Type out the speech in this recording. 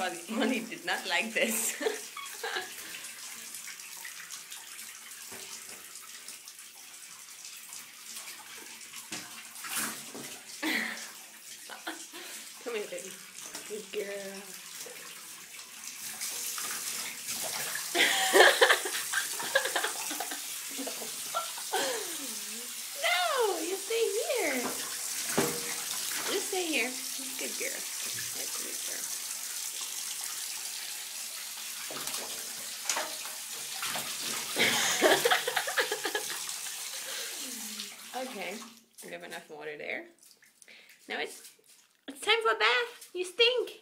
Molly, Molly did not like this. Come here, baby. Good girl. no, you stay here. You stay here. Good girl. Good girl. Okay, we have enough water there. Now it's it's time for a bath. You stink.